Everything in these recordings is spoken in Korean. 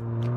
음.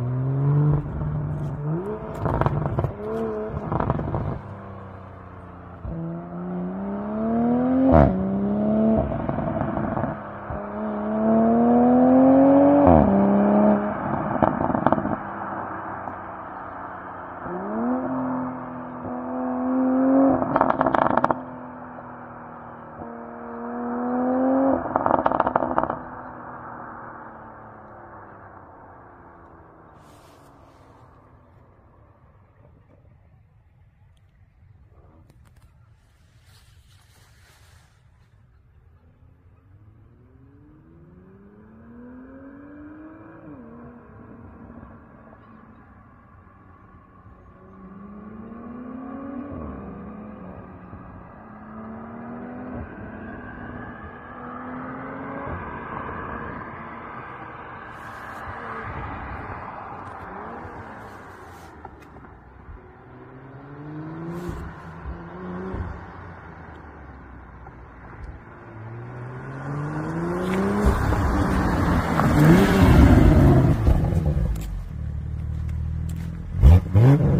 Mm-hmm.